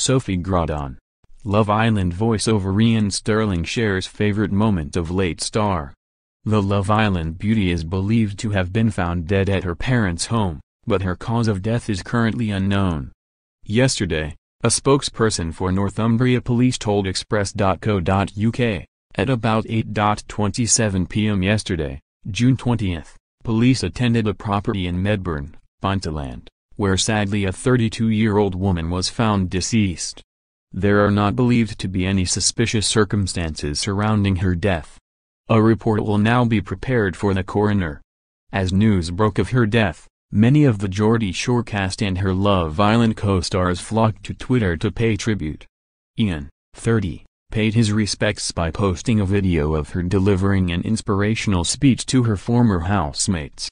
Sophie Gradon. Love Island voiceover Iain Stirling shares favorite moment of late star. The Love Island beauty is believed to have been found dead at her parents' home, but her cause of death is currently unknown. Yesterday, a spokesperson for Northumbria Police told Express.co.uk, at about 8.27 pm yesterday, June 20, police attended a property in Medburn, Ponteland, where sadly a 32-year-old woman was found deceased. There are not believed to be any suspicious circumstances surrounding her death. A report will now be prepared for the coroner. As news broke of her death, many of the Geordie Shore cast and her Love Island co-stars flocked to Twitter to pay tribute. Iain, 30, paid his respects by posting a video of her delivering an inspirational speech to her former housemates.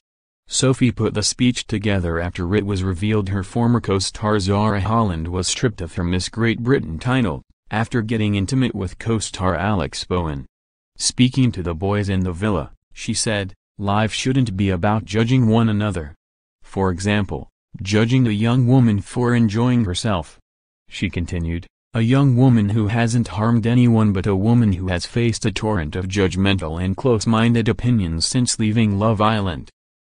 Sophie put the speech together after it was revealed her former co-star Zara Holland was stripped of her Miss Great Britain title, after getting intimate with co-star Alex Bowen. Speaking to the boys in the villa, she said, Life shouldn't be about judging one another. For example, judging a young woman for enjoying herself. She continued, a young woman who hasn't harmed anyone but a woman who has faced a torrent of judgmental and close-minded opinions since leaving Love Island.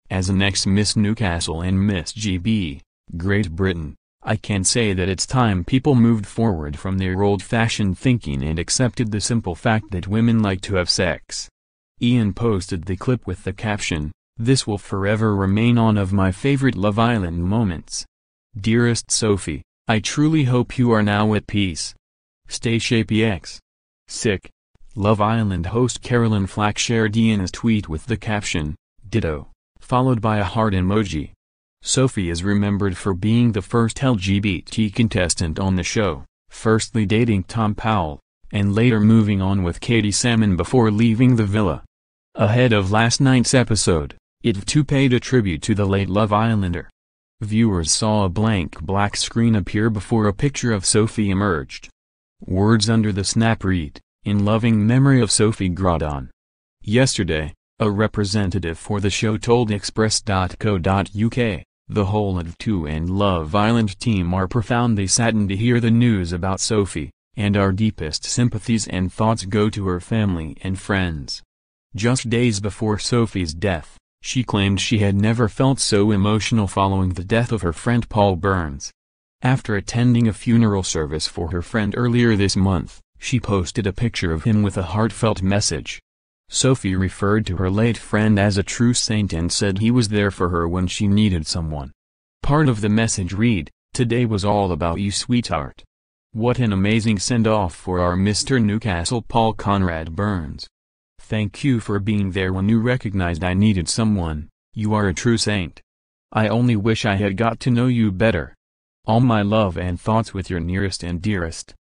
As an ex-Miss Newcastle and Miss GB, Great Britain, I can say that it's time people moved forward from their old-fashioned thinking and accepted the simple fact that women like to have sex. Iain posted the clip with the caption, This will forever remain one of my favorite Love Island moments. Dearest Sophie, I truly hope you are now at peace. Stay shapey X. Sick. Love Island host Caroline Flack shared Iain's tweet with the caption, Ditto followed by a heart emoji. Sophie is remembered for being the first LGBT contestant on the show, firstly dating Tom Powell, and later moving on with Katie Salmon before leaving the villa. Ahead of last night's episode, it too paid a tribute to the late Love Islander. Viewers saw a blank black screen appear before a picture of Sophie emerged. Words under the snap read, In loving memory of Sophie Gradon. Yesterday, a representative for the show told Express.co.uk, the whole of 2 and Love Island team are profoundly saddened to hear the news about Sophie, and our deepest sympathies and thoughts go to her family and friends. Just days before Sophie's death, she claimed she had never felt so emotional following the death of her friend Paul Burns. After attending a funeral service for her friend earlier this month, she posted a picture of him with a heartfelt message. Sophie referred to her late friend as a true saint and said he was there for her when she needed someone. Part of the message read, Today was all about you sweetheart. What an amazing send-off for our Mr. Newcastle Paul Conrad Burns. Thank you for being there when you recognized I needed someone, you are a true saint. I only wish I had got to know you better. All my love and thoughts with your nearest and dearest.